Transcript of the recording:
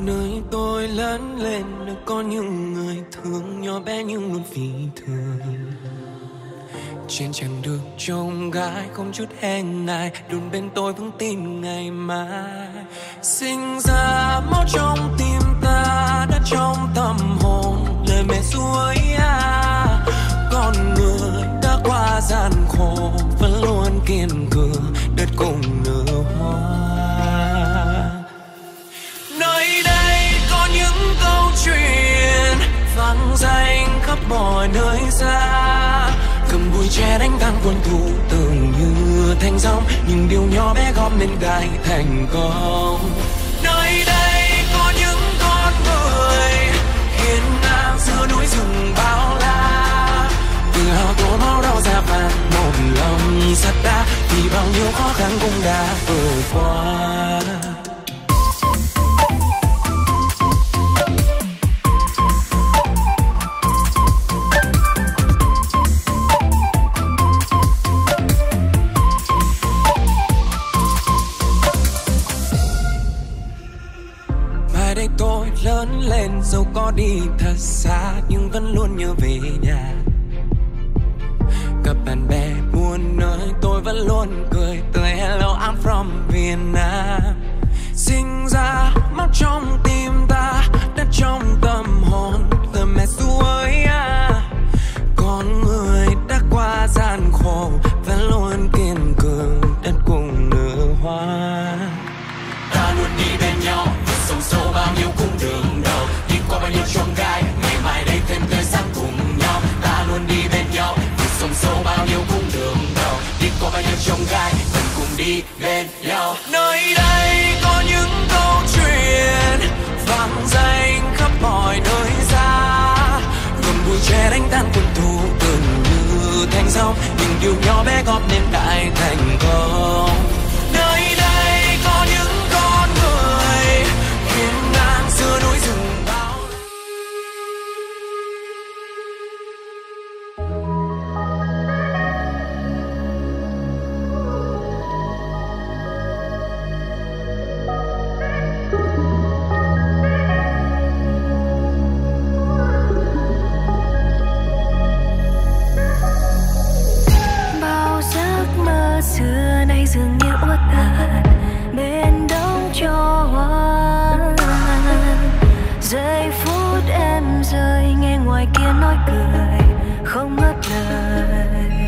nơi tôi lớn lên nơi có những người thương nhỏ bé nhưng luôn vì thương trên chẳng được trông gái không chút e ngại, đồn bên tôi vững tin ngày mai. Sinh ra máu trong tim ta đã trong tâm hồn, lời mẹ suối à con người đã qua gian khổ, vẫn luôn kiên cường, đất cùng nơi bỏ nơi xa. Cầm bụi tre đánh tan quân thù tưởng như thành dòng những điều nhỏ bé góp nên đại thành công. Nơi đây có những con người hiên ngang giữa núi rừng bao la. Tự hào tố máu đau ra vàng một lòng sắt đá thì bao nhiêu khó khăn cũng đã vượt qua. Lớn lên dẫu có đi thật xa, nhưng vẫn luôn nhớ về nhà. Gặp bạn bè buồn nơi, tôi vẫn luôn cười tươi, hello, I'm from Vienna sinh ra máu trong tim bao nhiêu chông gai vẫn cùng đi bên nhau. Nơi đây có những câu chuyện vang danh khắp mọi nơi xa. Gồm bụi tre đánh tan quân thù tưởng như thanh sông những điều nhỏ bé góp nên đại thành công. chút em rơi nghe ngoài kia nói cười không ngớt lời.